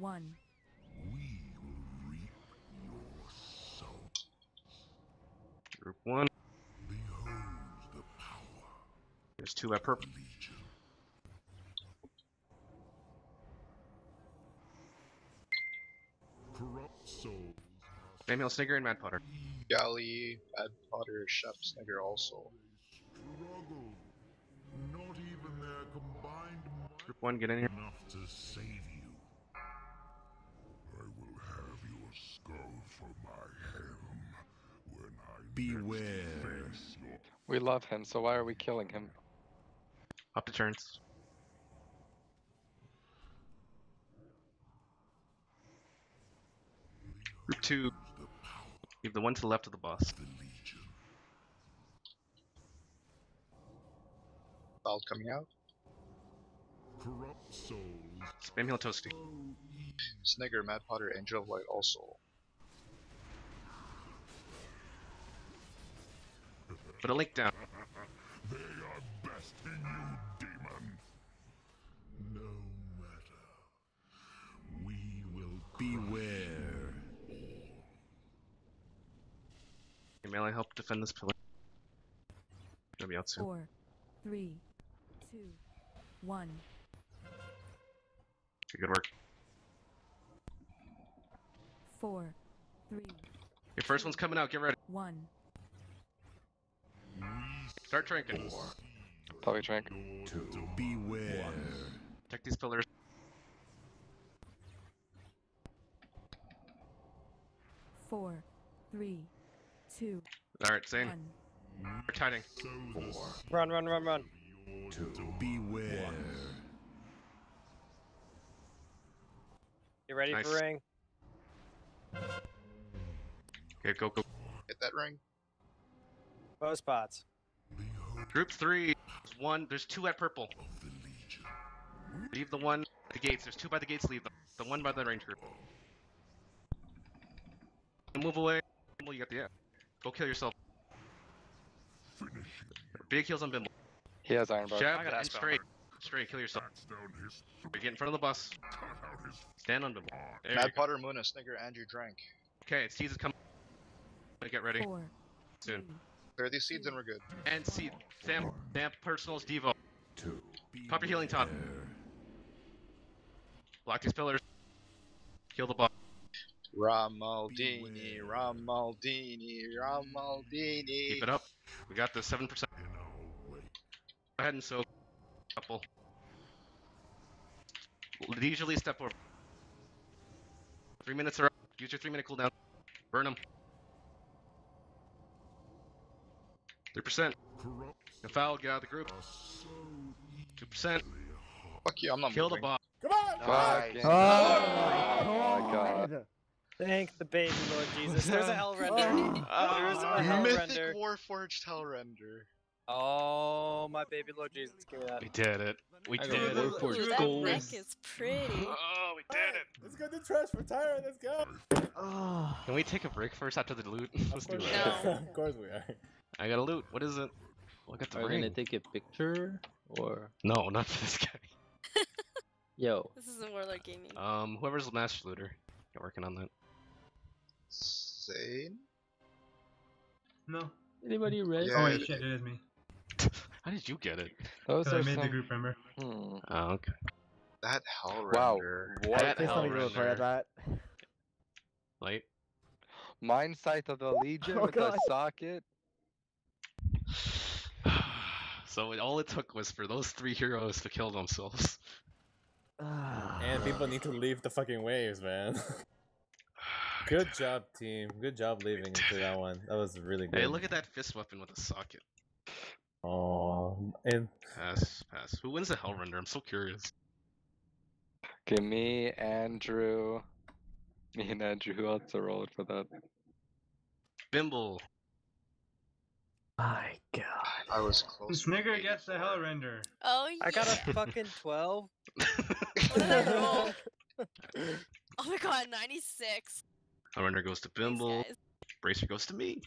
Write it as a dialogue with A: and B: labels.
A: one.
B: We will reap your soul.
C: Group one.
B: Behold the power
C: There's two at purple.
B: Legion. Corrupt souls
C: Spam Hill Snigger and Mad Potter.
D: Galley, Bad Potter, Chef Snigger also.
B: struggle. Not even their combined might
C: Group one, get in here.
B: enough to save you. I will have your skull for my helm when I
E: Beware.
B: next face your
F: We love him, so why are we killing him?
C: Up to turns. Group two.
B: the
C: Leave the one to the left of the boss.
B: of the Legion.
D: Cloud coming out.
B: Corrupt souls
C: Spam Hill Toasty.
B: so.
D: Snigger, Mad Potter, Angel of Light also.
C: Put a link down.
B: They are besting you, demon. No matter. We will
E: Beware.
C: Hey, Melee, help defend this pillar. Gonna be out soon.
A: Four, three, two, one.
C: Okay, good work.
A: Four, three,
C: Your first one's coming out. Get ready.
A: one.
C: Start drinking.
F: Probably drink. Two.
E: Beware.
C: Check these pillars.
A: Four, three, two,
C: All right, Zane.
A: one.
C: We're tiding.
G: Run, run, run, run.
E: Beware.
G: You ready
C: Nice.
G: for ring?
C: Okay, go, go.
D: Hit that ring.
G: Bow spots.
C: Group three. There's one. There's two at purple.
B: of the Legion.
C: Leave the one at the gates. There's two by the gates. Leave them. The one by the range group. Move away. Bimble, you got the yeah. Go kill yourself. Big heals on Bimble.
F: He has Iron Bar.
C: Jab and
H: Aspel.
C: straight. Straight, kill yourself.
B: Bats down his
C: Get in front of the bus.
B: cut out his
C: Stand on Bimble. There
D: Mad. Potter, Muna, Snigger, Andrew, Drank.
C: Okay, it's Jesus coming. Get ready.
A: Four,
C: Soon.
A: three,
D: Clear these seeds and we're good.
C: And see, Sam, Sam Personals Devo.
E: Two.
C: Pop your healing top. Block these pillars. Kill the boss.
D: Ramaldini. Ramaldini, Ramaldini.
C: Keep it up. We got the 7%. Go
B: in our way.
C: ahead and soak. Couple. Leisurely step over. Three minutes are up. Use your three minute cooldown. Burn them. 3%.
B: Corrupt
C: The foul, get out of the group. 2%.
D: Fuck you, I'm not
C: Kill the
D: moving.
C: boss.
F: Fucking-
G: Oh
F: Oh my god.
G: Thank the baby, Lord Jesus. There's a Hellrender. There's a
D: Ah,
G: hell
D: Mythic
G: render.
D: Warforged Hellrender.
G: Oh, my baby, Lord Jesus. Give me that.
C: We did it. We
H: I
C: did
H: it.
C: it.
H: Warforged
I: Ooh, that
H: gold.
I: brick is pretty.
C: Oh, we did it.
J: Let's go to trash for Tyra. Let's go.
C: Can we take a break first after the loot? Let's do it.
I: No.
J: of course we are.
C: I got a loot. What is it? Look at the
H: Are we
C: ring.
H: gonna take a picture or
C: No, not for this guy.
H: yo?
I: This isn't Warlord Gaming.
C: Um, whoever's the master looter. Get working on that.
D: Zane?
K: No.
H: Anybody ready?
D: Yeah.
K: Oh wait, shit, it is me.
C: How did you get it?
F: Those
K: Because I
F: are
K: made the group member.
F: Hmm.
C: Oh, okay.
D: That
F: Wow. What?
C: That
J: Please tell me
C: hell
J: you recorded
C: render.
J: that.
C: Light.
F: Mine sight of the Legion
J: Oh,
F: with a socket.
C: So it, all it took was for those three heroes to kill themselves. Ah.
J: And people need to leave the fucking waves, man. Good job, team. Good job leaving into that one. That was really good.
C: Hey, look at that fist weapon with a socket.
J: Oh, and
C: Pass, pass. Who wins the Hellrender? I'm so curious.
F: Give me Andrew. Me and Andrew. Who else are rolling for that?
C: Bimble.
J: My god.
D: I was close.
K: Snigger gets the Hellrender.
I: Oh yeah.
G: I got a fucking 12.
I: What did I roll? Oh my god, 96.
C: Hellrender goes to
I: Thanks,
C: Bimble.
I: guys.
C: Bracer goes to me.